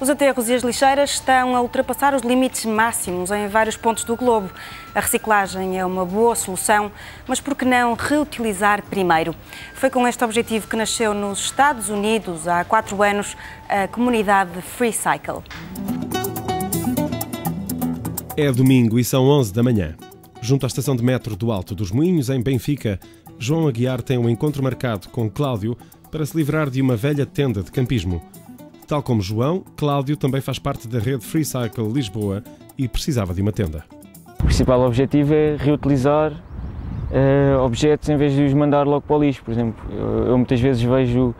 Os aterros e as lixeiras estão a ultrapassar os limites máximos em vários pontos do globo. A reciclagem é uma boa solução, mas por que não reutilizar primeiro? Foi com este objetivo que nasceu nos Estados Unidos há quatro anos a comunidade Free Cycle. É domingo e são 11 da manhã. Junto à estação de metro do Alto dos Moinhos, em Benfica, João Aguiar tem um encontro marcado com Cláudio para se livrar de uma velha tenda de campismo. Tal como João, Cláudio também faz parte da rede Free Cycle Lisboa e precisava de uma tenda. O principal objetivo é reutilizar uh, objetos em vez de os mandar logo para o lixo. Por exemplo, eu, eu muitas vezes vejo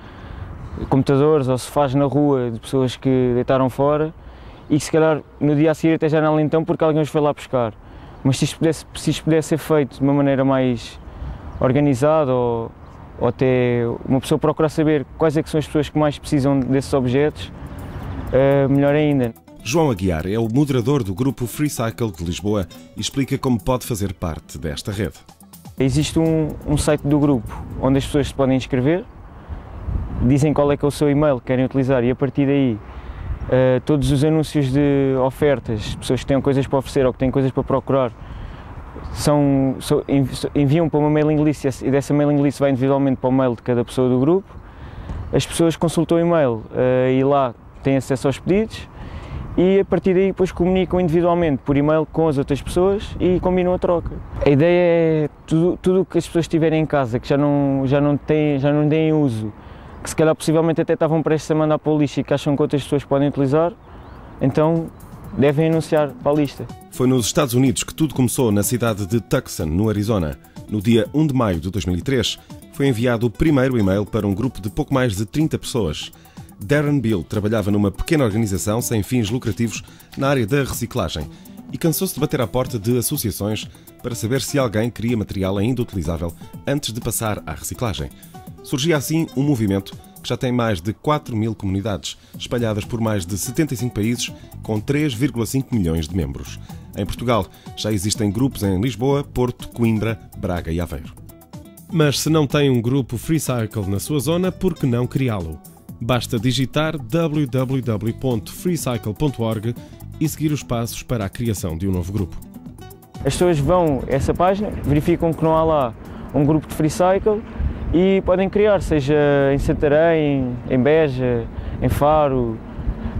computadores ou sofás na rua de pessoas que deitaram fora e que se calhar no dia a seguir até já não então porque alguém os foi lá buscar. Mas se isto pudesse, se isto pudesse ser feito de uma maneira mais organizada ou, ou até uma pessoa procurar saber quais é que são as pessoas que mais precisam desses objetos, uh, melhor ainda. João Aguiar é o moderador do grupo Free Cycle de Lisboa e explica como pode fazer parte desta rede. Existe um, um site do grupo onde as pessoas se podem inscrever, dizem qual é que é o seu e-mail que querem utilizar e a partir daí uh, todos os anúncios de ofertas, pessoas que têm coisas para oferecer ou que têm coisas para procurar, são, são, enviam para uma mailing list e dessa mailing list vai individualmente para o mail de cada pessoa do grupo. As pessoas consultam o e-mail uh, e lá têm acesso aos pedidos e a partir daí depois comunicam individualmente por e-mail com as outras pessoas e combinam a troca. A ideia é tudo o que as pessoas tiverem em casa que já não, já não têm, já não têm uso, que se calhar possivelmente até estavam prestes a mandar para o lixo e que acham que outras pessoas podem utilizar, então devem anunciar para a lista. Foi nos Estados Unidos que tudo começou na cidade de Tucson, no Arizona. No dia 1 de maio de 2003, foi enviado o primeiro e-mail para um grupo de pouco mais de 30 pessoas. Darren Bill trabalhava numa pequena organização sem fins lucrativos na área da reciclagem e cansou-se de bater à porta de associações para saber se alguém queria material ainda utilizável antes de passar à reciclagem. Surgia assim um movimento que já tem mais de 4 mil comunidades, espalhadas por mais de 75 países, com 3,5 milhões de membros. Em Portugal, já existem grupos em Lisboa, Porto, Coimbra, Braga e Aveiro. Mas se não tem um grupo FreeCycle na sua zona, por que não criá-lo? Basta digitar www.freecycle.org e seguir os passos para a criação de um novo grupo. As pessoas vão a essa página, verificam que não há lá um grupo de FreeCycle e podem criar, seja em Santarém, em Beja, em Faro,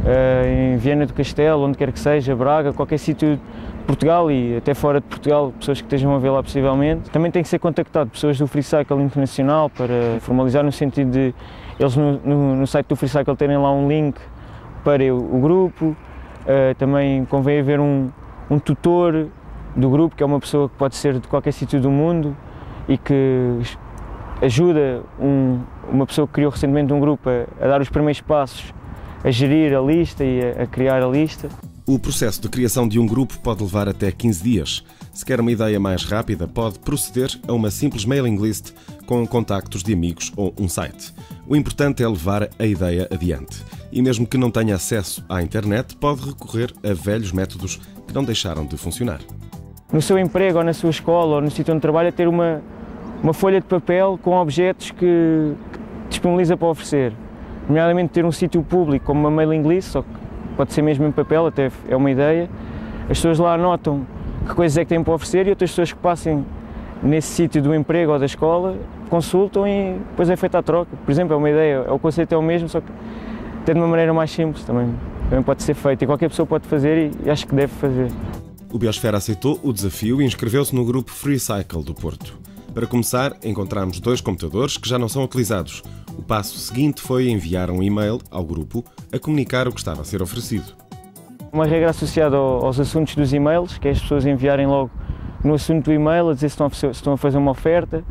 em Viana do Castelo, onde quer que seja, Braga, qualquer sítio de Portugal e até fora de Portugal, pessoas que estejam a ver lá possivelmente. Também tem que ser contactado pessoas do Free Cycle Internacional para formalizar no sentido de eles no, no, no site do Free Cycle terem lá um link para o, o grupo. Uh, também convém haver um, um tutor do grupo, que é uma pessoa que pode ser de qualquer sítio do mundo e que ajuda um, uma pessoa que criou recentemente um grupo a, a, dar os primeiros passos, a gerir a lista e a, a criar a lista. O processo de criação de um grupo pode levar até 15 dias. Se quer uma ideia mais rápida, pode proceder a uma simples mailing list com contactos de amigos ou um site. O importante é levar a ideia adiante. E mesmo que não tenha acesso à internet, pode recorrer a velhos métodos que não deixaram de funcionar. No seu emprego ou na sua escola ou no sítio onde trabalha, ter uma, uma folha de papel com objetos que, que disponibiliza para oferecer. Nomeadamente ter um sítio público como uma mailing list, só que pode ser mesmo em papel, até é uma ideia. As pessoas lá anotam que coisas é que têm para oferecer e outras pessoas que passem nesse sítio do emprego ou da escola consultam e depois é feita a troca. Por exemplo, é uma ideia, o conceito é o mesmo, só que até de uma maneira mais simples também, também pode ser feito e qualquer pessoa pode fazer e, acho que deve fazer. O Biosfera aceitou o desafio e inscreveu-se no grupo Free Cycle do Porto. Para começar, encontramos dois computadores que já não são utilizados. O passo seguinte foi enviar um e-mail ao grupo a comunicar o que estava a ser oferecido. Uma regra associada aos assuntos dos e-mails, que é as pessoas enviarem logo no assunto do e-mail a dizer se estão a fazer uma oferta,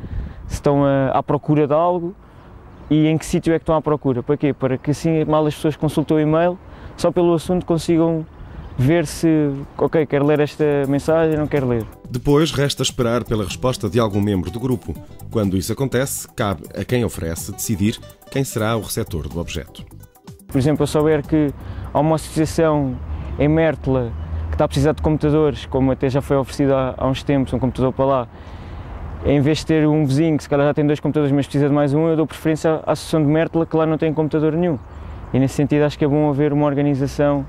se estão à procura de algo e em que sítio é que estão à procura. Para quê? Para que assim, mal as pessoas consultam o e-mail, só pelo assunto consigam ver se, ok, quero ler esta mensagem, não quero ler. Depois resta esperar pela resposta de algum membro do grupo. Quando isso acontece, cabe a quem oferece decidir quem será o receptor do objeto. Por exemplo, eu souber que há uma associação em Mértola que está a precisar de computadores, como até já foi oferecido há, há uns tempos, um computador para lá, em vez de ter um vizinho que se calhar já tem dois computadores, mas precisa de mais um, eu dou preferência à Associação de Mértola, que lá não tem computador nenhum. E nesse sentido acho que é bom haver uma organização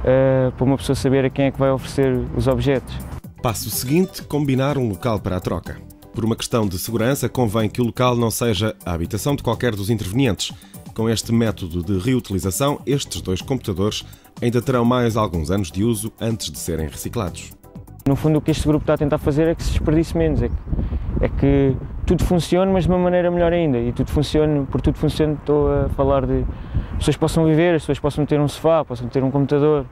uh, para uma pessoa saber a quem é que vai oferecer os objetos. Passo seguinte: combinar um local para a troca. Por uma questão de segurança, convém que o local não seja a habitação de qualquer dos intervenientes. Com este método de reutilização, estes dois computadores ainda terão mais alguns anos de uso antes de serem reciclados. No fundo, o que este grupo está a tentar fazer é que se desperdice menos, é que, é que tudo funcione, mas de uma maneira melhor ainda. E tudo funcione, por tudo funcione, estou a falar de pessoas possam viver, as pessoas possam ter um sofá, possam ter um computador,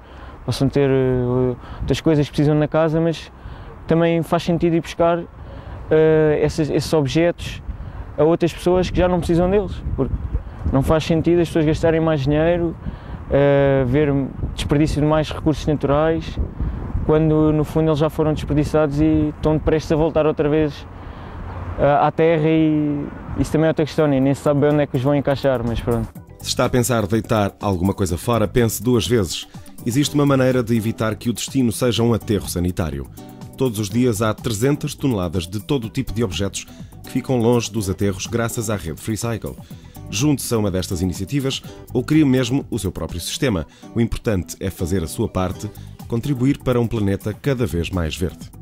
possam ter uh, outras coisas que precisam na casa, mas também faz sentido ir buscar uh, esses, esses objetos a outras pessoas que já não precisam deles, porque não faz sentido as pessoas gastarem mais dinheiro, uh, ver desperdício de mais recursos naturais, quando no fundo eles já foram desperdiçados e estão prestes a voltar outra vez uh, à terra e isso também é outra questão, nem se sabe bem onde é que os vão encaixar, mas pronto. Se está a pensar deitar alguma coisa fora, pense duas vezes. Existe uma maneira de evitar que o destino seja um aterro sanitário. Todos os dias há 300 toneladas de todo tipo de objetos que ficam longe dos aterros graças à rede FreeCycle. Junte-se a uma destas iniciativas ou crie mesmo o seu próprio sistema. O importante é fazer a sua parte, contribuir para um planeta cada vez mais verde.